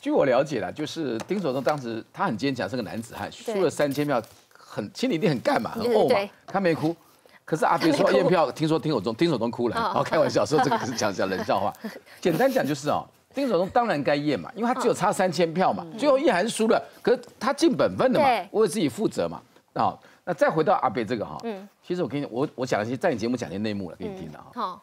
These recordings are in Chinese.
据我了解啦，就是丁守中当时他很坚强，是个男子汉，输了三千票，很心里一定很干嘛，很怄嘛，他没哭。可是阿北说验票，听说丁守中丁守中哭了，哦，开玩笑说这个是讲讲冷笑话。简单讲就是哦，丁守中当然该验嘛，因为他只有差三千票嘛，最后验还是输了，可是他尽本分的嘛，为自己负责嘛。啊，那再回到阿北这个哈，嗯，其实我跟你我我讲一些在你节目讲些内幕了，给你听的哈。好，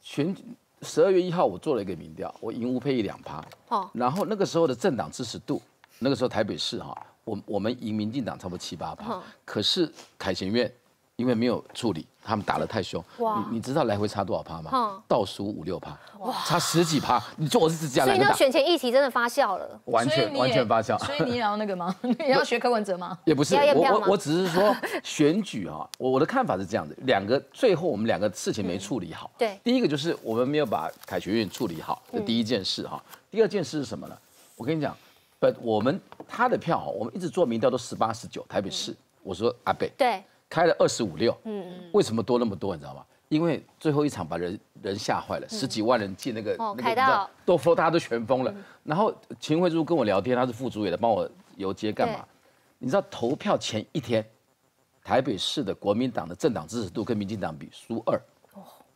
选十二月一号我做了一个民调，我赢吴佩益两趴，哦，然后那个时候的政党支持度，那个时候台北市哈，我我们赢民进党差不多七八趴，可是凯旋院。因为没有处理，他们打得太凶。哇！你你知道来回差多少趴吗？倒数五六趴，哇，差十几趴。你说我是这样所以那选前议题真的发酵了，完全完全发酵。所以你也要那个吗？你也要学柯文哲吗？也不是，我我我只是说 选举啊，我我的看法是这样的：两个最后我们两个事情没处理好。对，第一个就是我们没有把凯旋院处理好，这第一件事哈。第二件事是什么呢？我跟你讲，不，我们他的票，我们一直做民调都十八十九，台北市。我说阿北。对。开了二十五六，嗯嗯，为什么多那么多？你知道吗？因为最后一场把人人吓坏了，十几万人进那个那个，都封，大家都全封了。然后秦惠珠跟我聊天，她是副主委的，帮我游街干嘛？你知道投票前一天，台北市的国民党的政党支持度跟民进党比输二，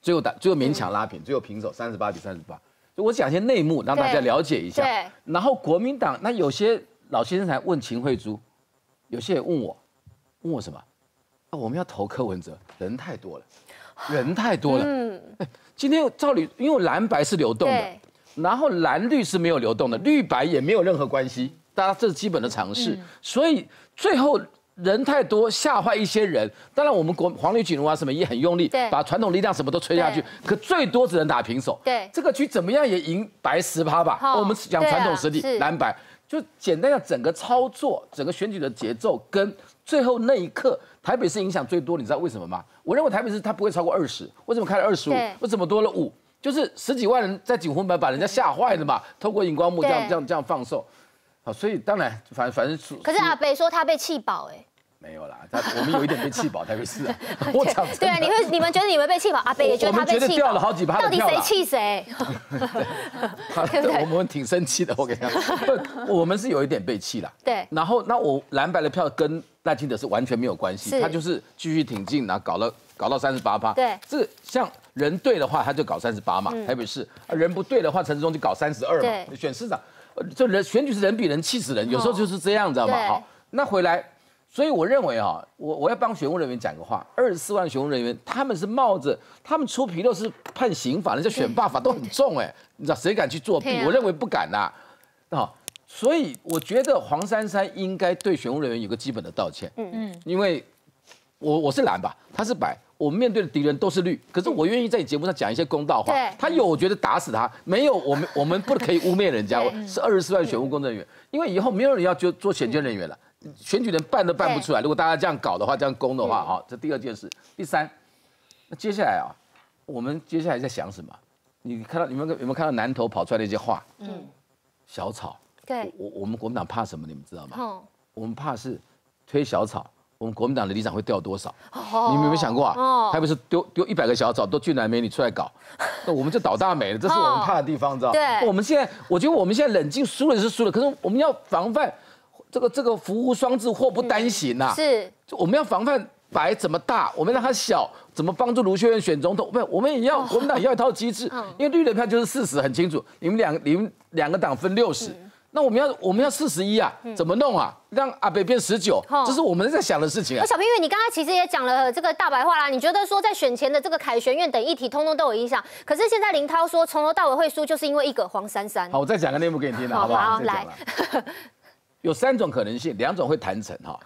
最后打最后勉强拉平，最后平手三十八比三十八。就我讲一些内幕，让大家了解一下。然后国民党那有些老先生才问秦惠珠，有些人问我，问我什么？我们要投柯文哲，人太多了，人太多了。嗯，哎，今天照理，因为蓝白是流动的，然后蓝绿是没有流动的，绿白也没有任何关系，大家这是基本的常识。所以最后人太多，吓坏一些人。当然，我们国黄绿锦龙啊什么也很用力，把传统力量什么都吹下去，可最多只能打平手。对，这个局怎么样也赢白十趴吧。我们讲传统实力，蓝白就简单的整个操作，整个选举的节奏跟最后那一刻。台北市影响最多，你知道为什么吗？我认为台北市它不会超过二十，为什么开了二十五？为什么多了五？就是十几万人在警魂版把人家吓坏了嘛，透过荧光幕这样这样这样放送，好，所以当然反反正。可是阿北说他被气饱哎。没有啦，他我们有一点被气饱，台北市啊。我讲对啊，你会你们觉得你们被气饱，阿北也觉得他被气掉了好几趴到底谁气谁？我们挺生气的，我跟你讲，我们是有一点被气了。对。然后那我蓝白的票跟赖清德是完全没有关系，他就是继续挺进，然后搞了搞到三十八趴。对。这像人对的话，他就搞三十八嘛，台北市；人不对的话，陈志忠就搞三十二嘛。选市长，这人选举是人比人气死人，有时候就是这样，知道吗？好，那回来。所以我认为啊，我我要帮选务人员讲个话，二十四万选务人员，他们是冒着他们出纰漏是判刑法，人家选罢法都很重哎，你知道谁敢去作弊？我认为不敢呐，啊，所以我觉得黄珊珊应该对选务人员有个基本的道歉，嗯。嗯，因为我我是蓝吧，他是白，我们面对的敌人都是绿，可是我愿意在你节目上讲一些公道话，他有我觉得打死他，没有我们我们不可以污蔑人家，是二十四万选务工作人员，因为以后没有人要做做选监人员了。选举连办都办不出来，如果大家这样搞的话，这样攻的话，好，这第二件事。第三，那接下来啊，我们接下来在想什么？你看到你们有没有看到南投跑出来那些话？嗯，小草。对。我我们国民党怕什么？你们知道吗？嗯。我们怕是推小草，我们国民党的里长会掉多少？哦。你们有没有想过啊？哦。还不是丢丢一百个小草，都俊男美女出来搞，那我们就倒大霉了。这是我们怕的地方，知道吗对。我们现在，我觉得我们现在冷静，输了是输了，可是我们要防范。这个这个福无双至，祸不单行呐。是，我们要防范白怎么大，我们让它小，怎么帮助卢秀燕选总统？不，我们也要，我们党也要一套机制。因为绿的票就是四十，很清楚。你们两，你们两个党分六十，那我们要我们要四十一啊？怎么弄啊？让阿北变十九，这是我们在想的事情啊。小平，因为你刚刚其实也讲了这个大白话啦，你觉得说在选前的这个凯旋院等议题，通通都有影响。可是现在林涛说，从头到尾会输，就是因为一个黄珊珊。好，我再讲个内幕给你听，好不好？来。有三种可能性，两种会谈成哈。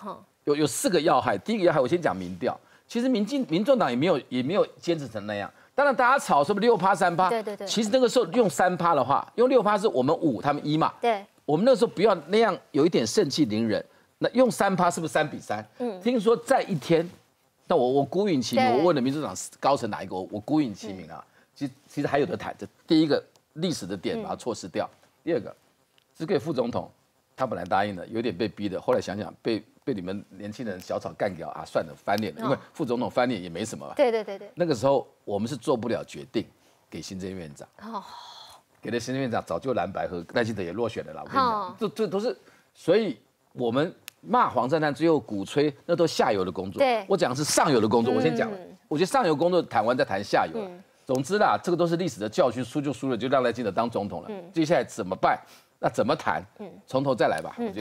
有有四个要害，第一个要害我先讲民调。其实民进民众党也没有也没有坚持成那样。当然大家吵什么六趴三趴，对对对。其实那个时候用三趴的话，用六趴是我们五他们一嘛。对。我们那时候不要那样有一点盛气凌人。那用三趴是不是三比三？嗯。听说在一天，那我我孤影其名，我问了民主党高层哪一个，我孤影其名啊。其实其实还有的谈。这第一个历史的点把它错失掉。第二个只给副总统。他本来答应的，有点被逼的。后来想想，被被你们年轻人小草干掉啊，算了，翻脸了。因为副总统翻脸也没什么。对对对对。那个时候我们是做不了决定，给行政院长。哦。给了行政院长早就蓝白和赖清德也落选了啦。我跟你讲，这这都是，所以我们骂黄珊珊，最后鼓吹，那都下游的工作。对，我讲的是上游的工作。我先讲了，我觉得上游工作谈完再谈下游。总之啦，这个都是历史的教训，输就输了，就让赖清德当总统了。接下来怎么办？那怎么谈？从头再来吧。我觉得。